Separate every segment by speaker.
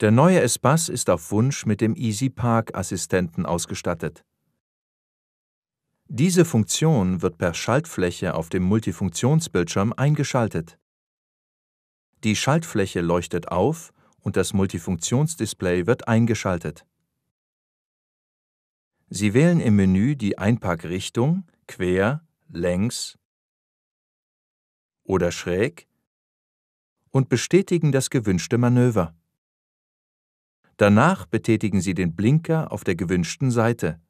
Speaker 1: Der neue Espace ist auf Wunsch mit dem Easy Park Assistenten ausgestattet. Diese Funktion wird per Schaltfläche auf dem Multifunktionsbildschirm eingeschaltet. Die Schaltfläche leuchtet auf und das Multifunktionsdisplay wird eingeschaltet. Sie wählen im Menü die Einparkrichtung quer, längs oder schräg und bestätigen das gewünschte Manöver. Danach betätigen Sie den Blinker auf der gewünschten Seite.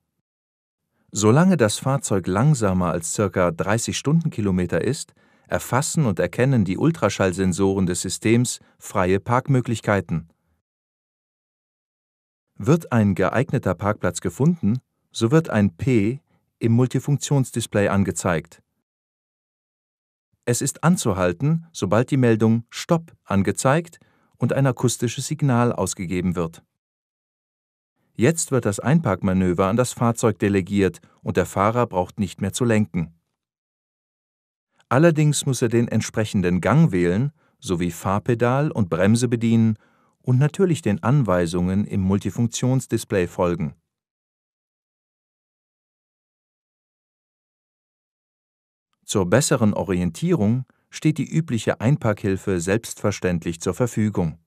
Speaker 1: Solange das Fahrzeug langsamer als ca. 30 Stundenkilometer ist, erfassen und erkennen die Ultraschallsensoren des Systems freie Parkmöglichkeiten. Wird ein geeigneter Parkplatz gefunden, so wird ein P im Multifunktionsdisplay angezeigt. Es ist anzuhalten, sobald die Meldung Stopp angezeigt und ein akustisches Signal ausgegeben wird. Jetzt wird das Einparkmanöver an das Fahrzeug delegiert und der Fahrer braucht nicht mehr zu lenken. Allerdings muss er den entsprechenden Gang wählen sowie Fahrpedal und Bremse bedienen und natürlich den Anweisungen im Multifunktionsdisplay folgen. Zur besseren Orientierung steht die übliche Einparkhilfe selbstverständlich zur Verfügung.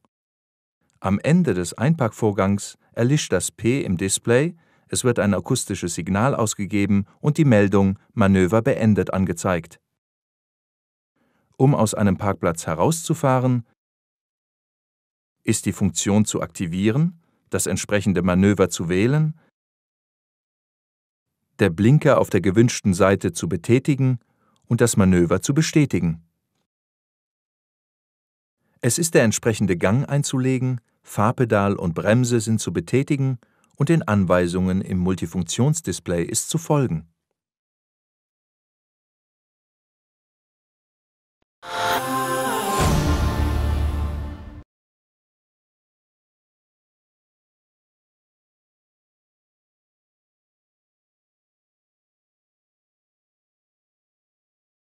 Speaker 1: Am Ende des Einparkvorgangs erlischt das P im Display, es wird ein akustisches Signal ausgegeben und die Meldung Manöver beendet angezeigt. Um aus einem Parkplatz herauszufahren, ist die Funktion zu aktivieren, das entsprechende Manöver zu wählen, der Blinker auf der gewünschten Seite zu betätigen und das Manöver zu bestätigen. Es ist der entsprechende Gang einzulegen, Fahrpedal und Bremse sind zu betätigen und den Anweisungen im Multifunktionsdisplay ist zu folgen